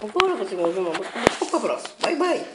Agora você me ouviu uma música, vou comprar. Vai, vai.